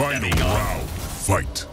Final round. Fight.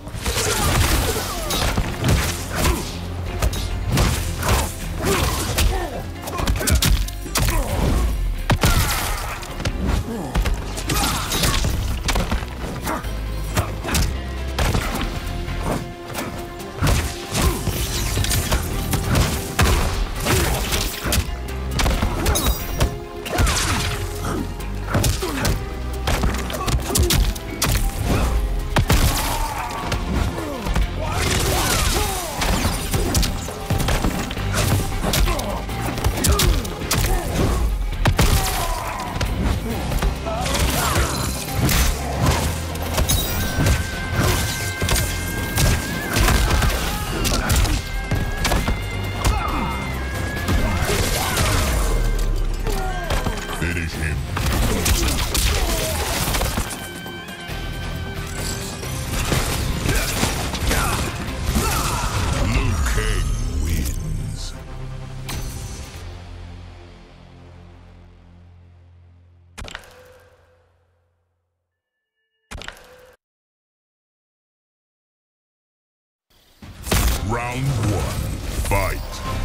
Round one. Fight.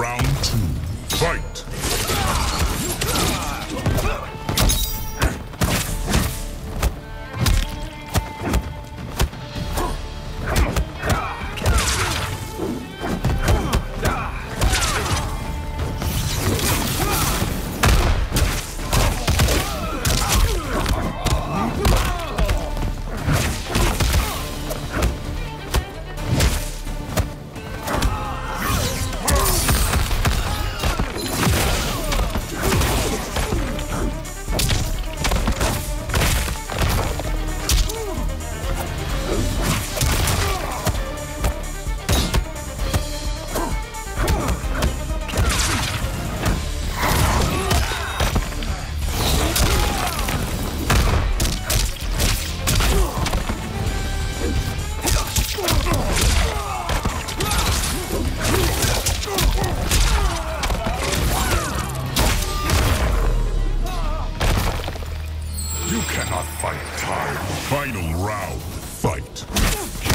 Round two, fight! You cannot fight time. Final round, fight.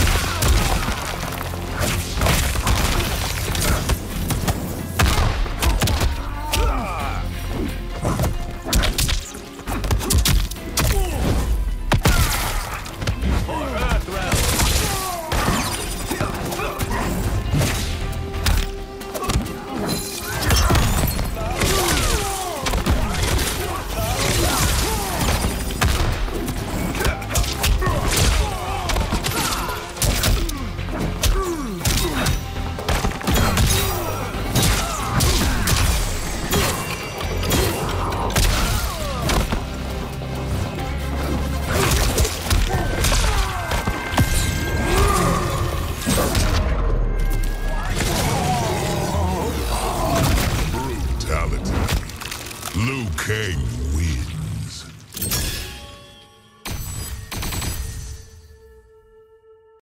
Liu Kang wins.